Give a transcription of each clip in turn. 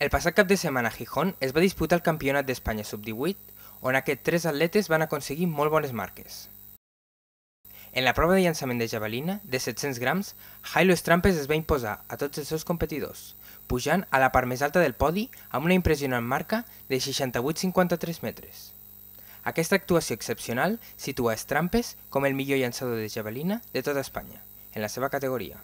El passat cap de setmana a Gijón es va disputar el Campionat d'Espanya Sub-18, on aquests tres atletes van aconseguir molt bones marques. En la prova de llançament de javelina, de 700 grams, Jailo Strampes es va imposar a tots els seus competidors, pujant a la part més alta del podi amb una impressionant marca de 68,53 metres. Aquesta actuació excepcional situa Strampes com el millor llançador de javelina de tota Espanya, en la seva categoria.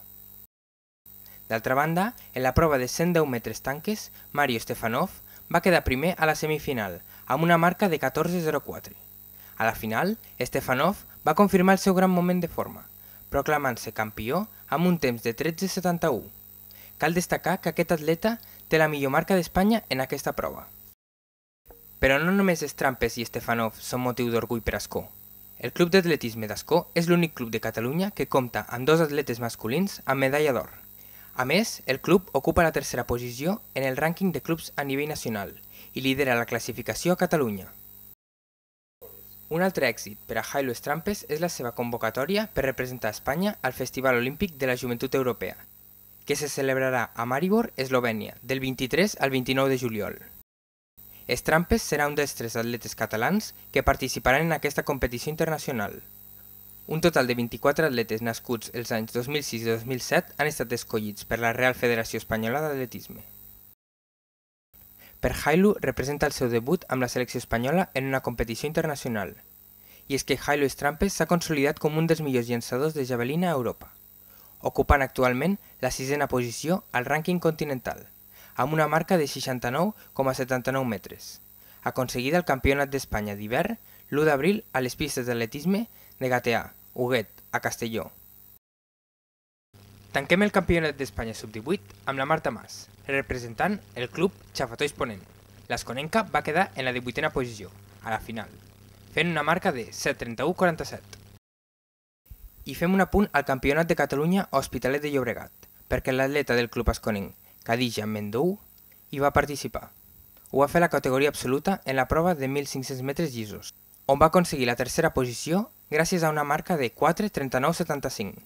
D'altra banda, en la prova de 110 metres tanques, Mario Stefanov va quedar primer a la semifinal, amb una marca de 14.04. A la final, Stefanov va confirmar el seu gran moment de forma, proclamant-se campió amb un temps de 13.71. Cal destacar que aquest atleta té la millor marca d'Espanya en aquesta prova. Però no només Strampes i Stefanov són motiu d'orgull per Ascó. El Club d'Atletisme d'Ascó és l'únic club de Catalunya que compta amb dos atletes masculins amb medalla d'or. A més, el club ocupa la tercera posició en el rànquing de clubs a nivell nacional i lidera la classificació a Catalunya. Un altre èxit per a Jailo Strampes és la seva convocatòria per representar Espanya al Festival Olímpic de la Joventut Europea, que se celebrarà a Maribor, Eslovènia, del 23 al 29 de juliol. Strampes serà un dels tres atletes catalans que participaran en aquesta competició internacional. Un total de 24 atletes nascuts els anys 2006 i 2007 han estat escollits per la Real Federació Espanyola d'Atletisme. Per Jailu representa el seu debut amb la selecció espanyola en una competició internacional, i és que Jailu Strampes s'ha consolidat com un dels millors llançadors de javelina a Europa, ocupant actualment la sisena posició al rànquing continental, amb una marca de 69,79 metres, aconseguida al Campionat d'Espanya d'hivern l'1 d'abril a les pistes d'atletisme de Gateà, Huguet, a Castelló. Tanquem el Campionat d'Espanya Sub-18 amb la Marta Mas, representant el club Xafató Ponent. L'Esconenca va quedar en la 18a posició, a la final, fent una marca de 7.31.47. I fem un apunt al Campionat de Catalunya a Hospitalet de Llobregat, perquè l'atleta del club esconenc, Cadija Mendou, hi va participar. Ho va fer la categoria absoluta en la prova de 1.500 metres llisos, on va aconseguir la tercera posició gràcies a una marca de 4.39.75.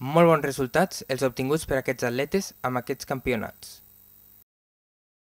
Molt bons resultats els obtinguts per aquests atletes amb aquests campionats.